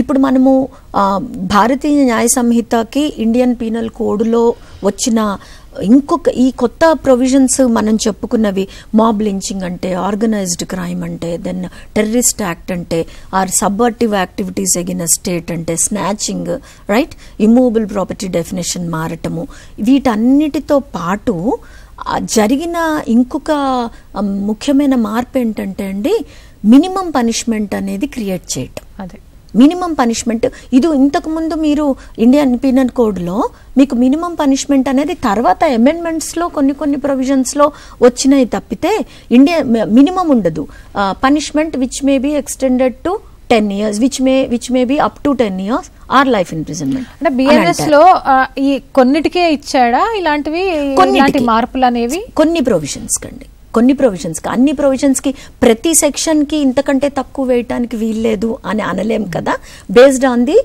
ఇప్పుడు మనము భారతీయ న్యాయ సంహితకి ఇండియన్ పీనల్ కోడ్లో వచ్చిన ఇంకొక ఈ కొత్త ప్రొవిజన్స్ మనం చెప్పుకున్నవి మాబ్ లించింగ్ అంటే ఆర్గనైజ్డ్ క్రైమ్ అంటే దెన్ టెర్రరిస్ట్ యాక్ట్ అంటే or subversive activities against state అంటే snatching right immovable property definition మారటము. వీటన్నిటితో పాటు జరిగిన ఇంకొక ముఖ్యమైన మార్పు ఏంటంటే అండి మినిమం పనిష్మెంట్ అనేది క్రియేట్ చేయటం. అదే. Minimum punishment. ఇది ఇంతకు ముందు మీరు ఇండియన్ పీనల్ కోడ్లో మీకు మినిమం పనిష్మెంట్ అనేది తర్వాత అమెండ్మెంట్స్లో కొన్ని కొన్ని ప్రొవిజన్స్లో వచ్చినాయి తప్పితే ఇండియా మినిమం ఉండదు. Punishment which may be extended to ten years which may which may be up to ten years or life imprisonment. అంటే బిఎన్ఎస్లో ఈ కొన్నిటికే ఇచ్చాడా? ఇలాంటివి. ఇలాంటి మార్పులు అనేవి కొన్ని ప్రొవిజన్స్ కండి కొన్ని ప్రొవిజన్స్కి అన్ని ప్రొవిజన్స్కి ప్రతి సెక్షన్కి ఇంతకంటే తక్కువ వేయటానికి వీల్లేదు అని అనలేం కదా. బేస్డ్ ఆన్ ది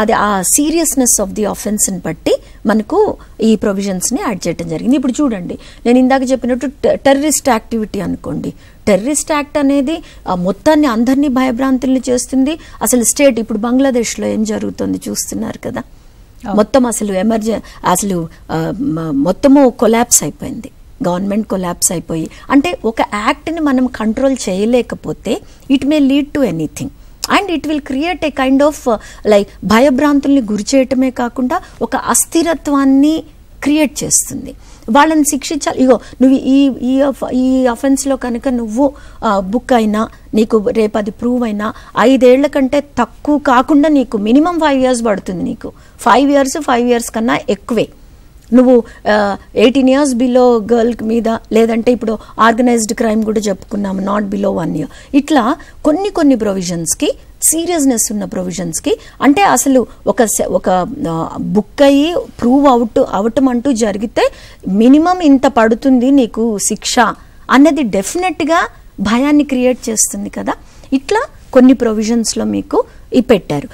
అది ఆ సీరియస్నెస్ ఆఫ్ ది ఆఫెన్స్ని బట్టి మనకు ఈ ప్రొవిజన్స్ని యాడ్ చేయడం జరిగింది. ఇప్పుడు చూడండి నేను ఇందాక చెప్పినట్టు టెర్రరిస్ట్ యాక్టివిటీ అనుకోండి. టెర్రరిస్ట్ యాక్ట్ అనేది మొత్తాన్ని అందరినీ భయభ్రాంతుల్ని చేస్తుంది. అసలు స్టేట్ ఇప్పుడు బంగ్లాదేశ్లో ఏం జరుగుతుంది చూస్తున్నారు కదా. మొత్తం అసలు ఎమర్జె అసలు మొత్తము కొలాప్స్ అయిపోయింది. గవర్నమెంట్ కొలాప్స్ అయిపోయి అంటే ఒక యాక్ట్ని మనం కంట్రోల్ చేయలేకపోతే it may lead to anything. And it will create a kind of like భయభ్రాంతుల్ని గురి చేయటమే కాకుండా ఒక అస్థిరత్వాన్ని క్రియేట్ చేస్తుంది. వాళ్ళని శిక్షించాలి ఇగో నువ్వు ఈ ఈ ఈ అఫెన్స్లో కనుక నువ్వు బుక్ అయినా నీకు రేపు అది ప్రూవ్ అయినా ఐదేళ్ళ కంటే తక్కువ కాకుండా నీకు మినిమం ఫైవ్ ఇయర్స్ పడుతుంది నీకు. ఫైవ్ ఇయర్స్ ఫైవ్ ఇయర్స్ కన్నా ఎక్కువే. నువ్వు ఎయిటీన్ ఇయర్స్ బిలో గర్ల్ మీద లేదంటే ఇప్పుడు ఆర్గనైజ్డ్ క్రైమ్ కూడా చెప్పుకున్నాము నాట్ బిలో వన్ ఇయర్. ఇట్లా కొన్ని కొన్ని ప్రొవిజన్స్కి సీరియస్నెస్ ఉన్న ప్రొవిజన్స్కి అంటే అసలు ఒక సె- ఒక బుక్ అయ్యి ప్రూవ్ అవుట్ అవటం అంటూ జరిగితే మినిమం ఇంత పడుతుంది నీకు శిక్ష అన్నది డెఫినెట్గా భయాన్ని క్రియేట్ చేస్తుంది కదా. ఇట్లా కొన్ని ప్రొవిజన్స్లో మీకు ఈ పెట్టారు